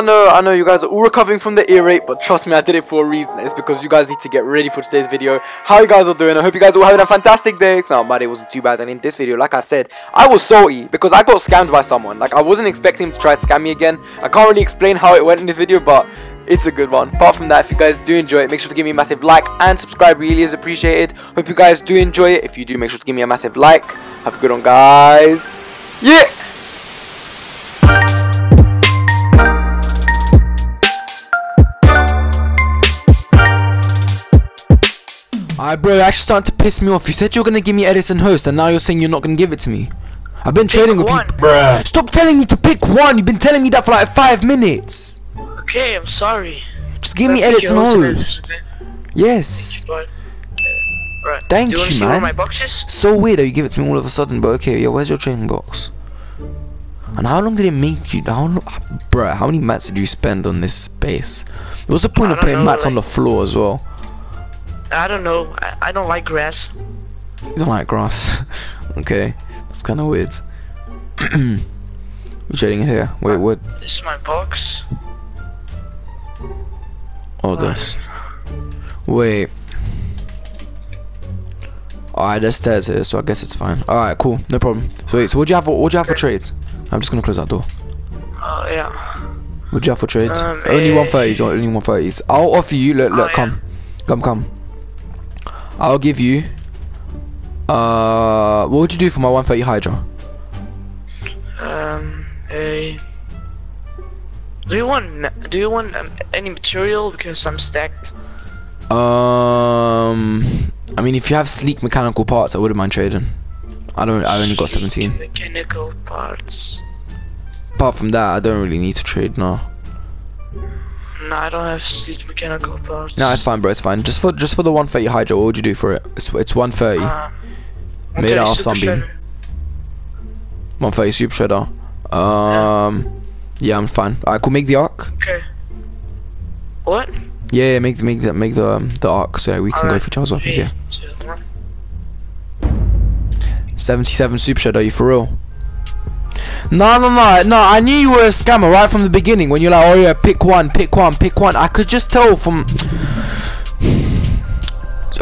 I know, I know you guys are all recovering from the ear but trust me, I did it for a reason. It's because you guys need to get ready for today's video. How you guys are doing? I hope you guys are having a fantastic day. So, my day wasn't too bad. And in this video, like I said, I was salty because I got scammed by someone. Like, I wasn't expecting him to try scam me again. I can't really explain how it went in this video, but it's a good one. Apart from that, if you guys do enjoy it, make sure to give me a massive like and subscribe. Really is appreciated. Hope you guys do enjoy it. If you do, make sure to give me a massive like. Have a good one, guys. Yeah. Alright, bro, you're actually starting to piss me off. You said you're gonna give me Edison host, and now you're saying you're not gonna give it to me. I've been trading with one. people. Bruh. Stop telling me to pick one. You've been telling me that for like five minutes. Okay, I'm sorry. Just give me I'll Edison your host. okay? Yes. But, right. Thank Do you, you, see one of man. my boxes? So weird that you give it to me all of a sudden, but okay, yeah, where's your training box? And how long did it make you? How, long- bruh, how many mats did you spend on this space? What's the point of putting know, mats on the floor as well? I don't know. I, I don't like grass. You don't like grass. okay, that's kind of weird. We're trading here. Wait, what? This is my box. Oh, this. Wait. Alright, there's stairs here, so I guess it's fine. Alright, cool, no problem. So wait, so what do you have? For, what do you have for trades? I'm just gonna close that door. Oh yeah. What do you have for trades? Um, only eh, 130s, only 130s. I'll offer you. Look, look, Oh, come, come, come. I'll give you. Uh, what would you do for my 130 Hydra? Um. A. Do you want? Do you want um, any material? Because I'm stacked. Um, I mean, if you have sleek mechanical parts, I wouldn't mind trading. I don't. I only got 17. Mechanical parts. Apart from that, I don't really need to trade now. No, I don't have sleek mechanical parts. No, it's fine, bro. It's fine. Just for just for the 130 Hydra, what would you do for it? It's it's 130. Uh, Made out of shredder. 130 Super Shredder. Um, yeah, I'm fine. Alright, could Make the arc. Okay. What? Yeah, yeah, make the make the make the um, the arc so we can go for other's weapons. Yeah. two, 77 Super Shredder. You for real? No, no, no, no. I knew you were a scammer right from the beginning. When you're like, oh yeah, pick one, pick one, pick one. I could just tell from.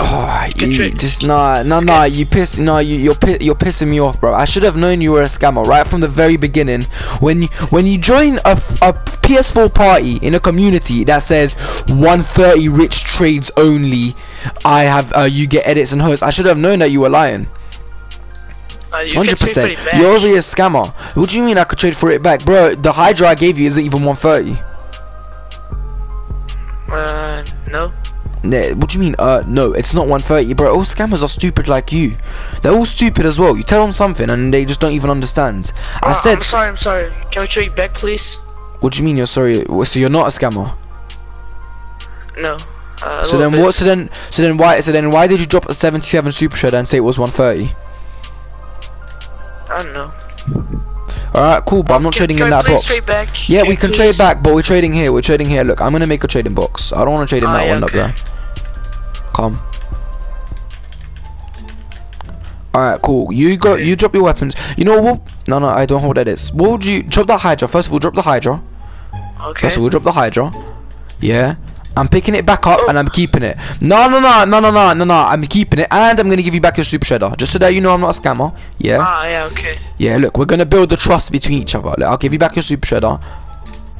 Oh, you trick. just nah, no, no. You piss, no. You, you're pi- you're pissing me off, bro. I should have known you were a scammer right from the very beginning. When you when you join a, a PS4 party in a community that says 130 rich trades only, I have uh, you get edits and hosts. I should have known that you were lying. Hundred percent. You're already a scammer. What do you mean I could trade for it back, bro? The Hydra I gave you isn't even 130. Uh, no. Nah, what do you mean? Uh, no, it's not 130, bro. All scammers are stupid like you. They're all stupid as well. You tell them something and they just don't even understand. I Uh, said, I'm sorry. I'm sorry. Can we trade back, please? what do you mean you're sorry? So you're not a scammer? No. Uh, So then bit. what? So then, so then why? So then why did you drop a 77 Super Shredder and say it was 130? I don't know. All right, cool. But I'm not trading in that box. Yeah, Can we can trade back, but we're trading here. We're trading here. Look, I'm gonna make a trading box. I don't want to trade in Oh, that yeah, one up there. Come. Alright, cool. You got you drop your weapons. You know what? No, no, I don't hold edits. What would you drop the Hydra? First of all, drop the Hydra. Okay. First of all, drop the Hydra. Yeah. I'm picking it back up and I'm keeping it. No, no, no, no, no, no, no, no. I'm keeping it and I'm gonna give you back your super shredder, just so that you know I'm not a scammer. Yeah. Ah, yeah. Okay. Yeah. Look, we're gonna build the trust between each other. Look, I'll give you back your super shredder.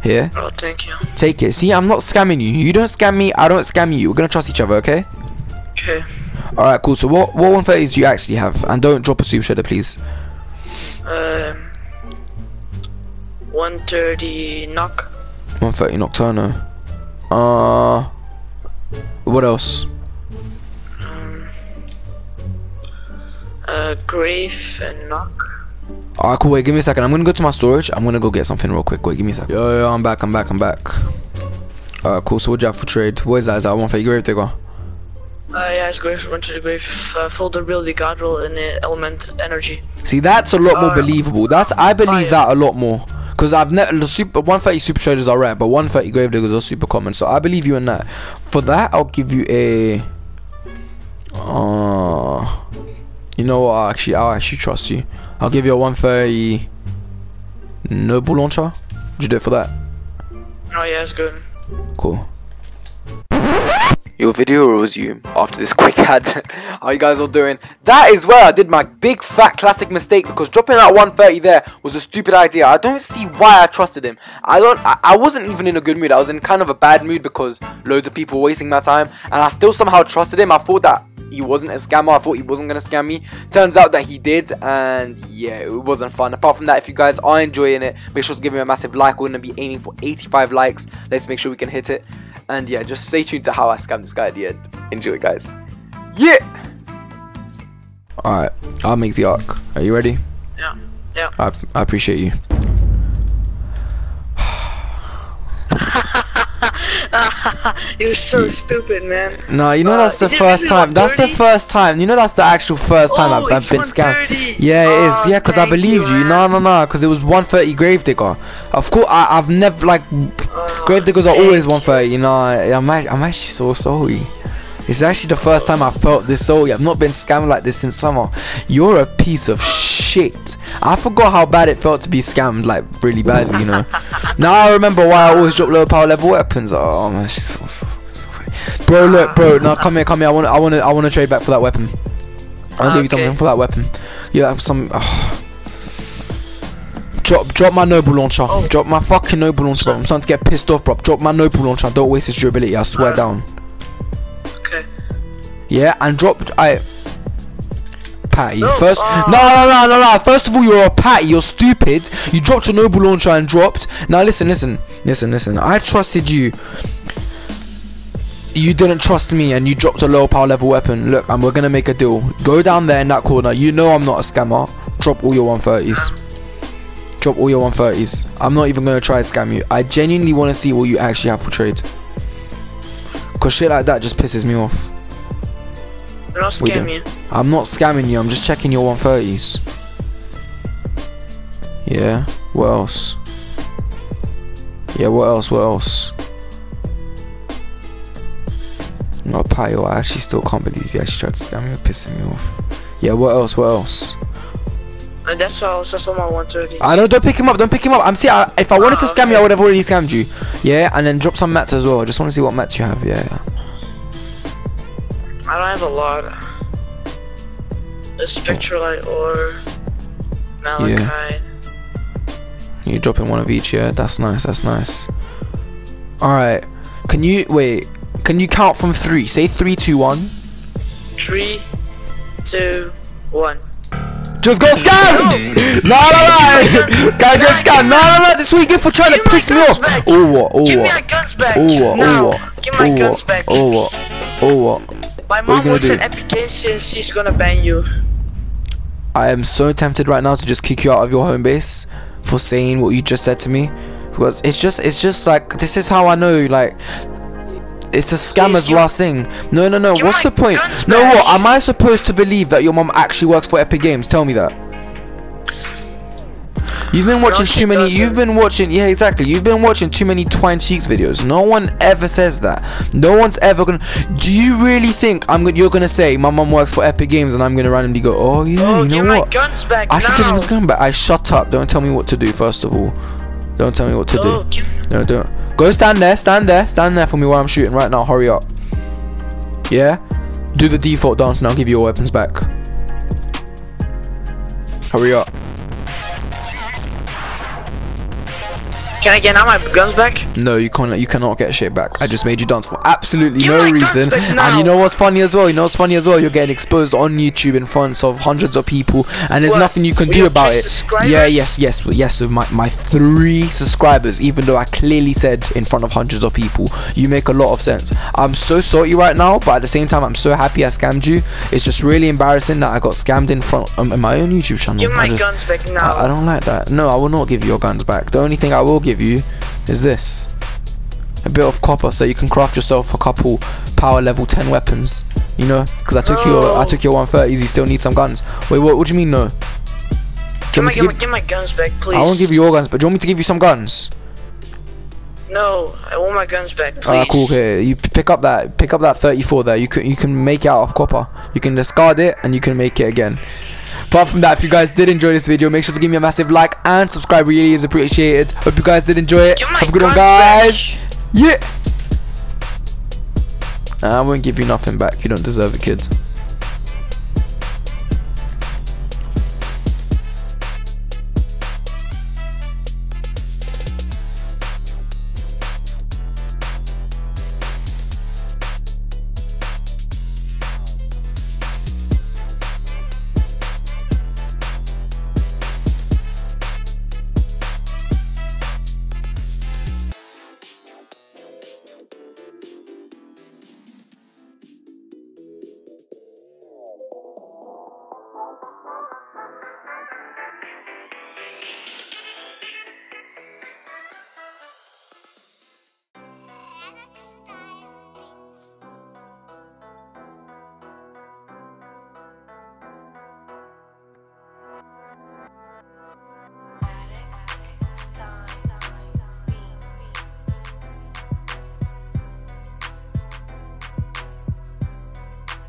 Here. Oh, thank you. Take it. See, I'm not scamming you. You don't scam me. I don't scam you. We're gonna trust each other, okay? Okay. All right, cool. So what what 130s do you actually have? And don't drop a super shredder, please. Um. 130 knock. 130 Nocturno. Uh, what else? Um. Uh, grave and knock. Alright, cool. Wait, give me a second. I'm gonna go to my storage. I'm gonna go get something real quick. Wait, give me a second. Yo, yo, I'm back. I'm back. I'm back. Alright, cool. So what you for trade? What is that? Is that 130 grave digger? Uh, yeah, it's grave. Run to the grave. Uh, full durability, god roll, and uh, element energy. See, that's a lot more Uh, believable. That's I believe that a lot more. Cause I've never the super 130 super shredders are rare, but 130 grave diggers are super common. So I believe you in that. For that, I'll give you a. Uh, you know what? I'll actually, I'll actually trust you. I'll give you a 130 noble launcher. Would you do it for that? Oh yeah, it's good. Cool. Your video will resume after this quick ad. How you guys all doing? That is where I did my big fat classic mistake because dropping that 130 there was a stupid idea. I don't see why I trusted him. I don't. I, I wasn't even in a good mood. I was in kind of a bad mood because loads of people were wasting my time, and I still somehow trusted him. I thought that he wasn't a scammer. I thought he wasn't gonna scam me. Turns out that he did, and yeah, it wasn't fun. Apart from that, if you guys are enjoying it, make sure to give me a massive like. We're gonna be aiming for 85 likes. Let's make sure we can hit it. And yeah, just stay tuned to how I scammed this guy at the end. Enjoy, guys. Yeah. All right, I'll make the arc. Are you ready? Yeah. Yeah. I, I appreciate you. You're so stupid, man. No, you know Uh, that's the first really time. That's the first time. You know that's the actual first time Oh, I've, I've been scammed. 130. Yeah, it is. Oh, Yeah, because I believed you, you. No, no, no. Because it was 130 Gravedigger. Of course, I, I've never like Oh, Gravediggers are thank always you. 130. You know, I'm I'm actually so sorry. It's actually the first time I felt this sorry. I've not been scammed like this since summer. You're a piece of shit. I forgot how bad it felt to be scammed, like really badly. You know. now I remember why I always drop low power level weapons. Oh man, she's so, so, so. Bro, look, bro. Ah. Now come here, come here. I want, I want to, I want to trade back for that weapon. I'll give you something for that weapon. Yeah, some. Oh. Drop, drop my noble launcher. Oh. Drop my fucking noble launcher, bro. I'm starting to get pissed off, bro. Drop my noble launcher. Don't waste his durability. I swear Alright. down. Okay. Yeah, and drop. I. Patty. No, First, uh, no, no, no, no, no. First of all, you're a patty. You're stupid. You dropped your noble launcher and dropped. Now listen, listen, listen, listen. I trusted you. You didn't trust me, and you dropped a low power level weapon. Look, and we're gonna make a deal. Go down there in that corner. You know I'm not a scammer. Drop all your 130s. Drop all your 130s. I'm not even gonna try to scam you. I genuinely want to see what you actually have for trade. Cause shit like that just pisses me off. Do not do. you. I'm not scamming you, I'm just checking your 130s. Yeah, what else? Yeah, what else? What else? No, Pio, I actually still can't believe you actually tried to scam me, you're pissing me off. Yeah, what else? What else? And that's all. That's all my 130. I don't, don't pick him up, don't pick him up. I'm see, I, if I wanted to Ah, scam you, I would have already scammed you. Yeah, and then drop some mats as well. I just want to see what mats you have. Yeah, yeah. I don't have a lot. A spectralite or malachite. You're dropping one of each, yeah? That's nice, that's nice. Alright. Can you wait? Can you count from three? Say three, two, one. Three, two, one. Just go scam! No, no, no! Sky, go scam! No, no, no! This is what you get for trying to piss me off! Oh, what? Oh, Give me my what? guns back. Oh, what? Oh, what? Give my Oh, guns what? back. Oh, what? Oh, what? My What mom works at Epic Games since she's gonna ban you. I am so tempted right now to just kick you out of your home base for saying what you just said to me. Because it's just, it's just like, this is how I know, like, it's a scammer's last thing. No, no, no, what's my the point? No, what? Am I supposed to believe that your mom actually works for Epic Games? Tell me that. You've been watching she too many. doesn't. You've been watching. Yeah, exactly. You've been watching too many Twine Cheeks videos. No one ever says that. No one's ever gonna. Do you really think I'm gonna? You're gonna say my mom works for Epic Games, and I'm gonna randomly go, oh yeah, oh, you know my what? guns back I should give him his gun back. I shut up. Don't tell me what to do. First of all, don't tell me what to Oh, do. No, don't. Go stand there. Stand there. Stand there for me while I'm shooting right now. Hurry up. Yeah. Do the default dance, and I'll give you your weapons back. Hurry up. Can I get now my guns back? No, you can't. You cannot get shit back. I just made you dance for absolutely Give no reason. And you know what's funny as well? You know what's funny as well? You're getting exposed on YouTube in front of hundreds of people, and there's What? nothing you can We do about it. Yeah, yes, yes, yes. So my my three subscribers, even though I clearly said in front of hundreds of people, you make a lot of sense. I'm so sorry right now, but at the same time, I'm so happy I scammed you. It's just really embarrassing that I got scammed in front um, in my own YouTube channel. Give I my just- guns back now. I, I don't like that. No, I will not give you your guns back. The only thing I will give you is this. A bit of copper so you can craft yourself a couple power level 10 weapons. You know? Because I took your I took your 130s, you still need some guns. Wait, what, what do you mean no? Do give, you my, want me to give, my, give, give my guns back, please. I won't give you your guns, but do you want me to give you some guns? No, I want my guns back, ah, please. Alright, cool. Okay, you pick up that pick up that 34 there. You can you can make it out of copper. You can discard it and you can make it again. Apart from that, if you guys did enjoy this video, make sure to give me a massive like and subscribe. Really is appreciated. Hope you guys did enjoy it. Have a good one, back. guys. Yeah. I won't give you nothing back. You don't deserve it, kids. Next Star.